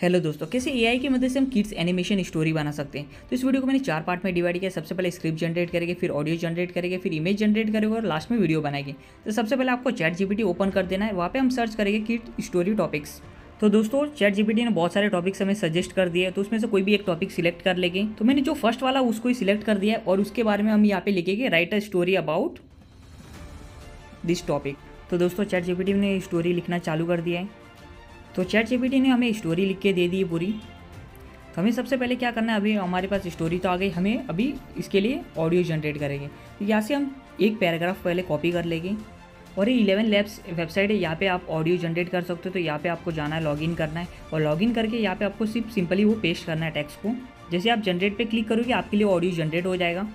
Hello दोस्तों, कैसे AI की मदद से हम किड्स एनिमेशन स्टोरी बना सकते हैं? तो इस वीडियो को मैंने चार पार्ट में डिवाइड किया। सबसे पहले स्क्रिप्ट जनरेट करेंगे, फिर ऑडियो जनरेट करेंगे, फिर इमेज जनरेट करेंगे और लास्ट में वीडियो बनाएँगे। तो सबसे पहले आपको चैट जीपीटी ओपन कर देना है। वहाँ पे हम सर्च करेंगे किड स्टोरी टॉपिक्स तो दोस्तों चैट जीपीटी ने बहुत सारे टॉपिक्स हमें सजेस्ट कर दिए तो उसमें से कोई भी एक टॉपिक सिलेक्ट कर लेंगे। तो मैंने जो फ़र्स्ट वाला, उसको ही सिलेक्ट कर दिया और उसके बारे में हम यहाँ पे लिखेंगे write a story about this topic तो दोस्तों चैट जीपीटी ने स्टोरी लिखना चालू कर दिया है। तो चैट जीपीटी ने हमें स्टोरी लिख के दे दी पूरी। तो हमें सबसे पहले क्या करना है, अभी हमारे पास स्टोरी तो आ गई, हमें अभी इसके लिए ऑडियो जनरेट करेंगे। तो यहाँ से हम एक पैराग्राफ पहले कॉपी कर लेंगे। और ये इलेवन लैब्स वेबसाइट है, यहाँ पे आप ऑडियो जनरेट कर सकते हो तो यहाँ पे आपको जाना है, लॉगिन करना है। और लॉगिन करके यहाँ पे आपको सिर्फ़ सिंपली वो पेस्ट करना है टेक्स्ट को। जैसे आप जनरेट पे क्लिक करोगे, आपके लिए ऑडियो जनरेट हो जाएगा।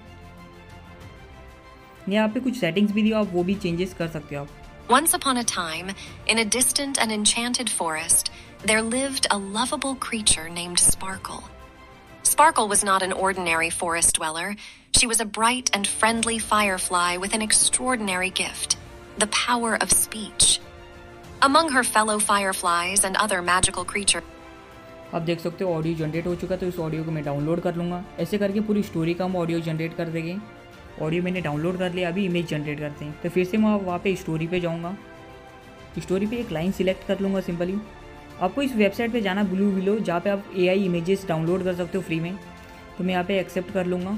यहाँ पे कुछ सेटिंग्स भी दियो, आप वो भी चेंजेस कर सकते हो आप। Once upon a time, in a distant and enchanted forest, there lived a lovable creature named Sparkle. Sparkle was not an ordinary forest dweller. She was a bright and friendly firefly with an extraordinary gift the power of speech. Among her fellow fireflies and other magical creatures, आप देख सकते हो audio generate हो चुका तो इस audio को मैं डाउनलोड कर लूँगा ऐसे करके पूरी स्टोरी का हम ऑडियो जनरेट कर देंगे ऑडियो मैंने डाउनलोड कर लिया, अभी इमेज जनरेट करते हैं। तो फिर से मैं वहाँ पे स्टोरी पे जाऊँगा। स्टोरी पे एक लाइन सिलेक्ट कर लूँगा सिंपली आपको इस वेबसाइट पे जाना ब्लू विलो जहाँ पे आप ए आई इमेजेस डाउनलोड कर सकते हो फ्री में। तो मैं यहाँ पे एक्सेप्ट कर लूँगा।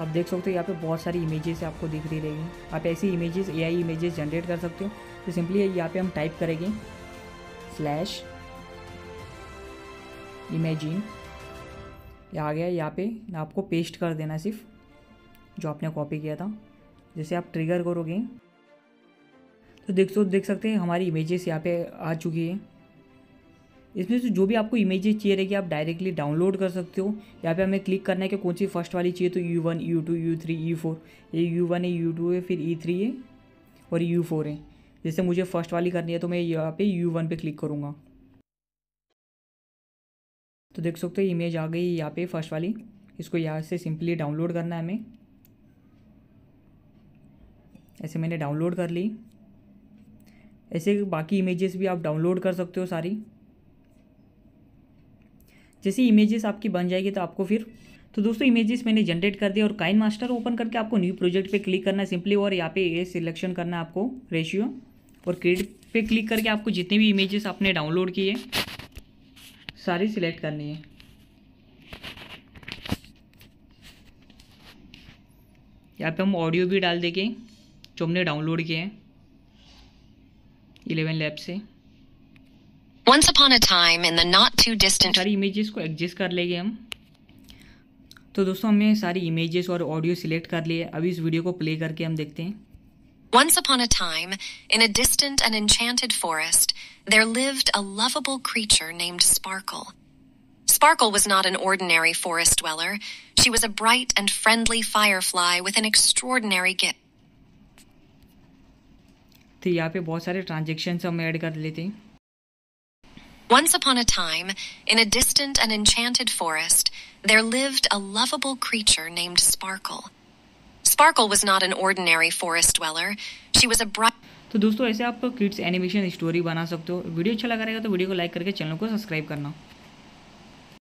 आप देख सकते हो यहाँ पे बहुत सारी इमेजेस आपको दिख रही रहेगी। आप ऐसी images A I images generate कर सकते हो। तो सिंपली यहाँ पे हम टाइप करेंगे। स्लैश इमेजिन आ गया, यहाँ पे आपको पेस्ट कर देना सिर्फ़। जो आपने कॉपी किया था। जैसे आप ट्रिगर करोगे तो देख सो देख सकते हैं हमारी इमेजेस यहाँ पे आ चुकी है। इसमें से जो भी आपको इमेजेस चाहिए रहेगी, आप डायरेक्टली डाउनलोड कर सकते हो। यहाँ पे हमें क्लिक करना है कि कौन सी फ़र्स्ट वाली चाहिए तो U one U two U three U four ये यू वन है यू टू है, फिर ई थ्री है और यू फोर है। जैसे मुझे फ़र्स्ट वाली करनी है तो मैं यहाँ पे यू वन पे क्लिक करूँगा। तो देख सकते हो इमेज आ गई यहाँ पे फ़र्स्ट वाली। इसको यहाँ से सिंपली डाउनलोड करना है हमें। ऐसे मैंने डाउनलोड कर ली। ऐसे बाकी इमेजेस भी आप डाउनलोड कर सकते हो सारी। जैसे इमेजेस आपकी बन जाएगी तो आपको फिर तो दोस्तों इमेजेस मैंने जनरेट कर दिया और काइन मास्टर ओपन करके आपको न्यू प्रोजेक्ट पे क्लिक करना है सिंपली और यहाँ पे ये सिलेक्शन करना है आपको रेशियो और क्रिएट पे क्लिक करके आपको जितने भी इमेजेस आपने डाउनलोड किए, सारी सिलेक्ट करनी है। यहाँ पे हम ऑडियो भी डाल देंगे। जो हमने डाउनलोड किए हैं इलेवन लैब से once upon a time in the not too distant सारी इमेजेस को एडजस्ट कर लेंगे हम तो दोस्तों हमने सारी इमेजेस और ऑडियो सिलेक्ट कर लिए अभी इस वीडियो को प्ले करके हम देखते हैं Once upon a time, in a distant and enchanted forest, there lived a lovable creature named Sparkle. Sparkle was not an ordinary forest dweller. She was a bright and friendly firefly with an extraordinary gift. तो यहाँ पे बहुत सारे transaction हम add कर लेते हैं Once upon a time, in a distant and enchanted forest, there lived a lovable creature named Sparkle. Sparkle was not an ordinary forest dweller. She was a bright. तो दोस्तों ऐसे आप किड्स एनिमेशन स्टोरी बना सकते हो video अच्छा लगा रहेगा तो वीडियो को लाइक करके चैनल को सब्सक्राइब करना